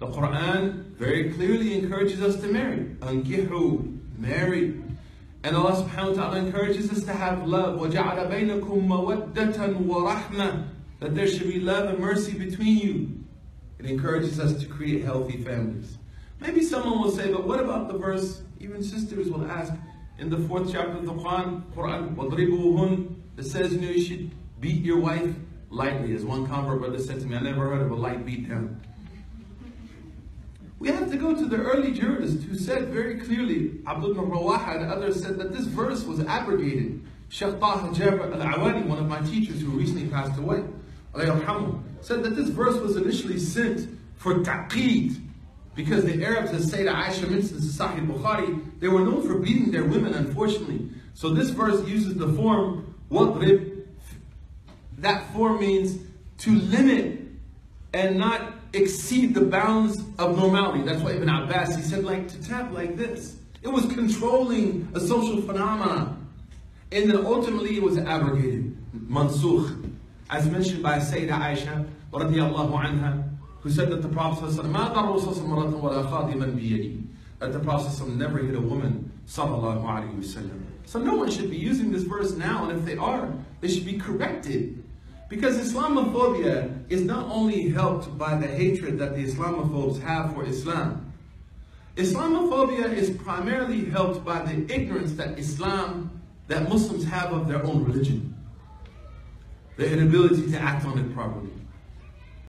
The Quran very clearly encourages us to marry. Ankihu, marry. And Allah subhanahu wa ta'ala encourages us to have love. وَجَعَلَ بَيْنَكُم مَوَدَّةً وَرَحْمَةً That there should be love and mercy between you. It encourages us to create healthy families. Maybe someone will say, but what about the verse? Even sisters will ask in the fourth chapter of the Quran, Quran, وَضْرِبُوهُنْ That says, you know, you should beat your wife lightly. As one convert brother said to me, I never heard of a light beat down. We have to go to the early jurists who said very clearly, Abdul Rawaha and others said that this verse was abrogated. Sheikh Taha Jabr al-Alwani, one of my teachers who recently passed away, said that this verse was initially sent for taqeed, because the Arabs, as Sayyidah Aisha mentions in Sahih Bukhari, they were known for beating their women, unfortunately. So this verse uses the form, That form means to limit and not exceed the bounds of normality. That's why Ibn Abbas, he said like to tap like this. It was controlling a social phenomenon. And then ultimately it was abrogated, mansukh. As mentioned by Sayyidah Aisha, radiallahu anha, who said that the Prophet that the Prophet never hit a woman, sallallahu alayhi. So no one should be using this verse now, and if they are, they should be corrected. Because Islamophobia is not only helped by the hatred that the Islamophobes have for Islam. Islamophobia is primarily helped by the ignorance that Islam, that Muslims have of their own religion. The inability to act on it properly.